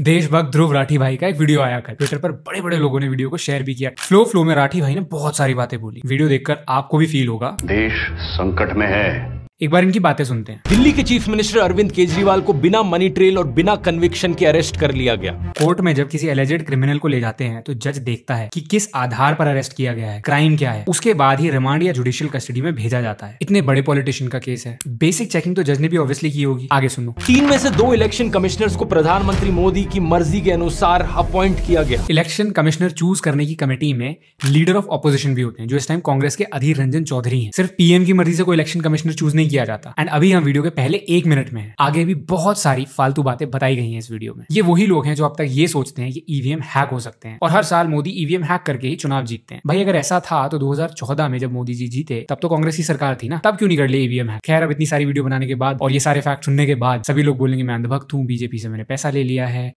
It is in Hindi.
देशभक्त ध्रुव राठी भाई का एक वीडियो आया कर ट्विटर पर बड़े बड़े लोगों ने वीडियो को शेयर भी किया। फ्लो फ्लो में राठी भाई ने बहुत सारी बातें बोली। वीडियो देखकर आपको भी फील होगा। देश संकट में है। एक बार इनकी बातें सुनते हैं। दिल्ली के चीफ मिनिस्टर अरविंद केजरीवाल को बिना मनी ट्रेल और बिना कन्विक्शन के अरेस्ट कर लिया गया। कोर्ट में जब किसी एलिजेड क्रिमिनल को ले जाते हैं तो जज देखता है कि किस आधार पर अरेस्ट किया गया है क्राइम क्या है। उसके बाद ही रिमांड या जुडिशियल कस्टडी में भेजा जाता है। इतने बड़े पॉलिटिशियन का केस है। बेसिक चेकिंग तो जज ने भी ऑब्वियसली की होगी। आगे सुनो। तीन में से दो इलेक्शन कमिश्नर्स को प्रधानमंत्री मोदी की मर्ज़ी के अनुसार अपॉइंट किया गया। इलेक्शन कमिश्नर चूज़ करने की कमेटी में लीडर ऑफ़ ऑपोजिशन भी होते हैं जो इस टाइम कांग्रेस के अधीर रंजन चौधरी हैं। सिर्फ़ पीएम की मर्ज़ी से कोई इलेक्शन कमिश्नर चूज़ नहीं किया जाता। एंड अभी हम वीडियो के पहले एक मिनट में हैं। आगे भी बहुत सारी फालतू बातें बताई गई हैं इस वीडियो में। ये वही लोग हैं जो अब तक ये सोचते हैं कि ईवीएम हैक हो सकते हैं। और हर साल मोदी ईवीएम हैक करके ही चुनाव जीतते हैं। भाई, अगर ऐसा था तो 2014 में जब मोदी जी जीते, तब तो कांग्रेस की सरकार थी ना। तब क्यों नहीं कर लिया ईवीएम हैक खैर, अब इतनी सारी वीडियो बनाने के बाद और ये सारे फैक्ट सुनने के बाद सभी लोग बोलेंगे, मैं अंधभक्त हूँ बीजेपी से मैंने पैसा ले लिया है।